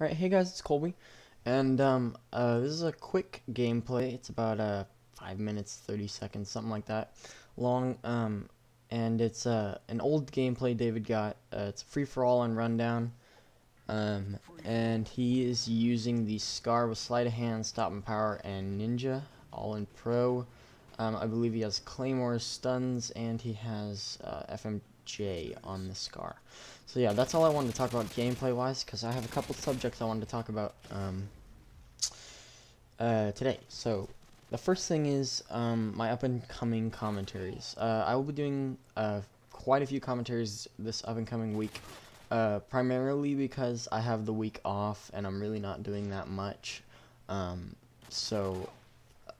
Alright, hey guys, it's Colby, and um, uh, this is a quick gameplay. It's about uh, 5 minutes, 30 seconds, something like that, long, um, and it's uh, an old gameplay David got. Uh, it's free-for-all on Rundown, um, and he is using the Scar with Sleight of Hand, Stopping Power, and Ninja, all in Pro. Um, I believe he has Claymore, Stuns, and he has uh, FMJ on the Scar. So yeah, that's all I wanted to talk about gameplay-wise, because I have a couple subjects I wanted to talk about um, uh, today. So the first thing is um, my up-and-coming commentaries. Uh, I will be doing uh, quite a few commentaries this up-and-coming week, uh, primarily because I have the week off and I'm really not doing that much. Um, so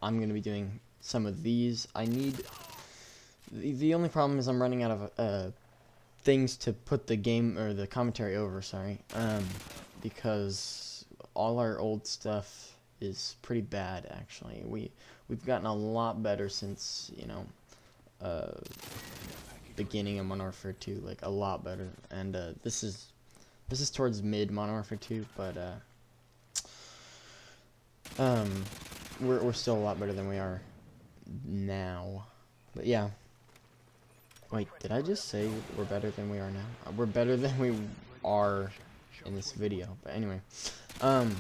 I'm going to be doing some of these. I need... The, the only problem is I'm running out of uh, things to put the game or the commentary over, sorry. Um, because all our old stuff is pretty bad actually. We we've gotten a lot better since, you know, uh beginning of Modern Warfare 2, like a lot better. And uh this is this is towards mid Modern Warfare 2, but uh um we're we're still a lot better than we are now. But yeah. Wait, did I just say we're better than we are now? Uh, we're better than we are in this video. But anyway, um,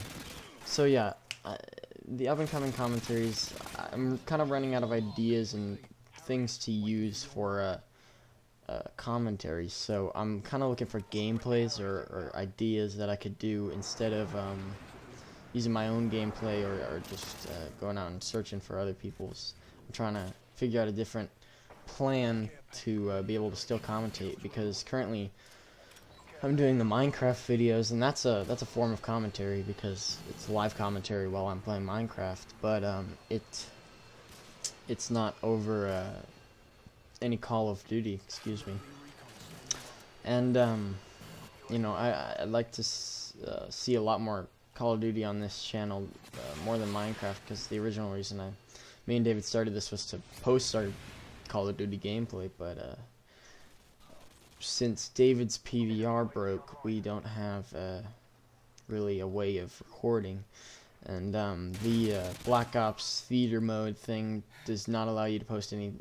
so yeah, uh, the up and coming commentaries. I'm kind of running out of ideas and things to use for uh, uh, commentaries. So I'm kind of looking for gameplays or, or, ideas that I could do instead of um, using my own gameplay or, or just uh, going out and searching for other people's. I'm trying to figure out a different plan to uh, be able to still commentate because currently I'm doing the Minecraft videos and that's a that's a form of commentary because it's live commentary while I'm playing Minecraft but um, it it's not over uh, any Call of Duty excuse me. And um, you know I, I'd like to uh, see a lot more Call of Duty on this channel uh, more than Minecraft because the original reason I me and David started this was to post our Call of Duty gameplay, but uh, since David's PVR broke, we don't have uh, really a way of recording. And um, the uh, Black Ops theater mode thing does not allow you to post any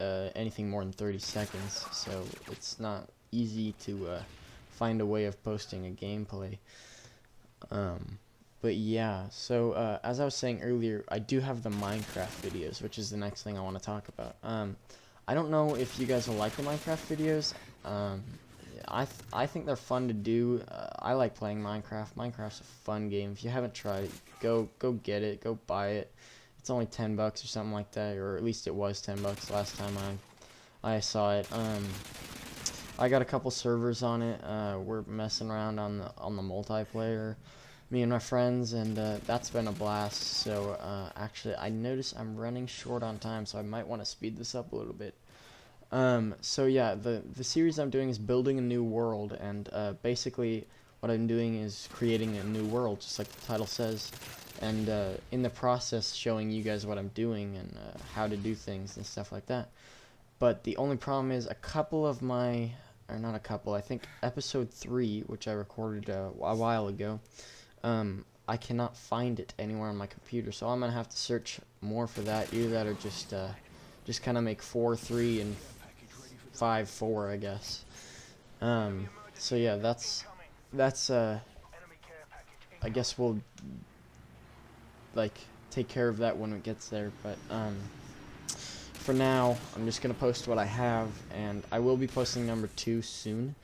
uh, anything more than 30 seconds, so it's not easy to uh, find a way of posting a gameplay. Um, but yeah, so uh, as I was saying earlier, I do have the Minecraft videos, which is the next thing I want to talk about. Um, I don't know if you guys will like the Minecraft videos. Um, I th I think they're fun to do. Uh, I like playing Minecraft. Minecraft's a fun game. If you haven't tried it, go go get it. Go buy it. It's only 10 bucks or something like that, or at least it was 10 bucks last time I I saw it. Um, I got a couple servers on it. Uh, we're messing around on the on the multiplayer me and my friends, and uh, that's been a blast. So uh, actually, I notice I'm running short on time, so I might want to speed this up a little bit. Um, so yeah, the the series I'm doing is building a new world, and uh, basically what I'm doing is creating a new world, just like the title says, and uh, in the process showing you guys what I'm doing and uh, how to do things and stuff like that. But the only problem is a couple of my, or not a couple, I think episode three, which I recorded uh, a while ago um, I cannot find it anywhere on my computer, so I'm gonna have to search more for that. Either that or just uh, just kind of make four three and five four, I guess. Um, so yeah, that's that's uh, I guess we'll like take care of that when it gets there. But um, for now, I'm just gonna post what I have, and I will be posting number two soon,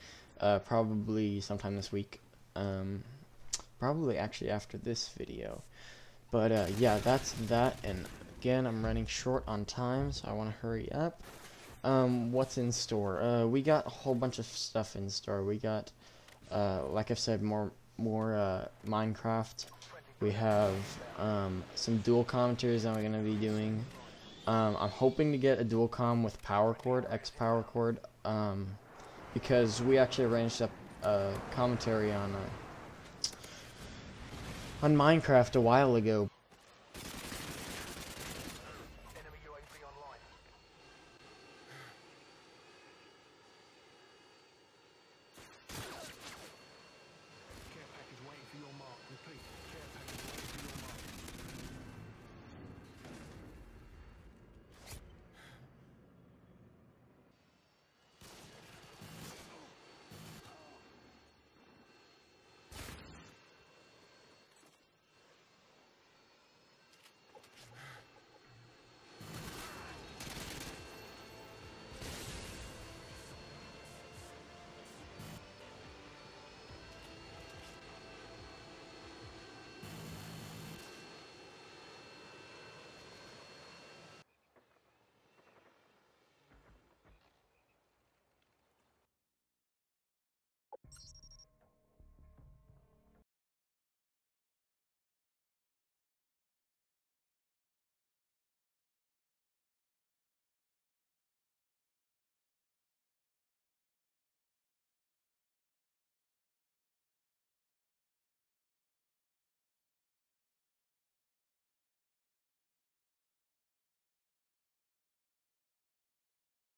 uh, probably sometime this week. Um, probably actually after this video. But uh, yeah, that's that, and again, I'm running short on time, so I want to hurry up. Um, what's in store? Uh, we got a whole bunch of stuff in store. We got, uh, like I've said, more more uh, Minecraft. We have um, some dual commentaries that we're going to be doing. Um, I'm hoping to get a dual com with power cord, X power cord, um, because we actually arranged up a commentary on uh, on Minecraft a while ago,